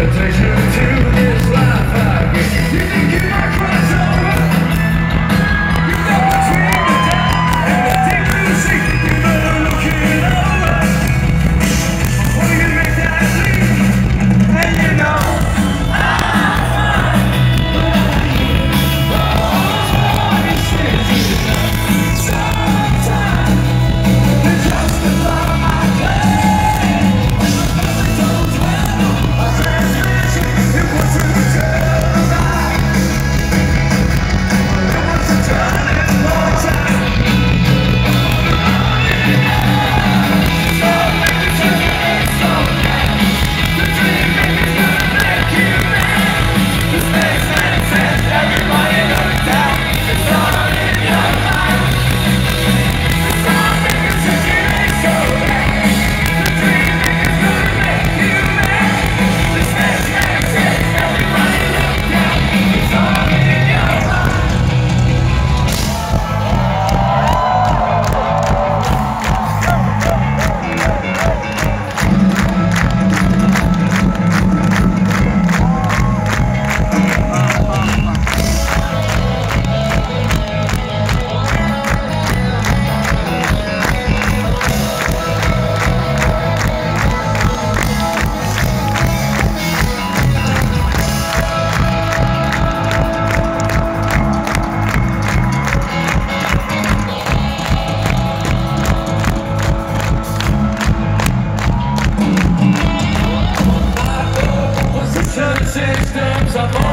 invitation Somebody.